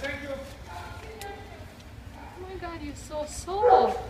Thank you. Oh my god, you're so soft.